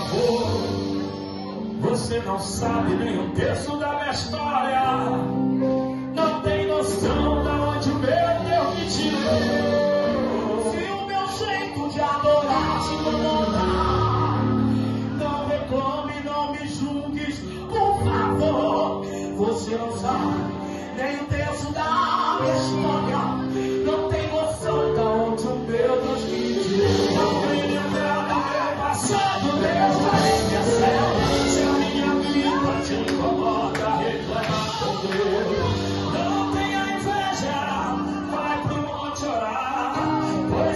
favor. Você não sabe nem um terço da minha história. Não tem noção da onde o meu Deus me tirou. Se o meu jeito de adorar te incomodar, não reclame, não me julgues, por favor. Você não sabe nem um terço da minha história. Não tem noção da onde o meu Deus me tirou. I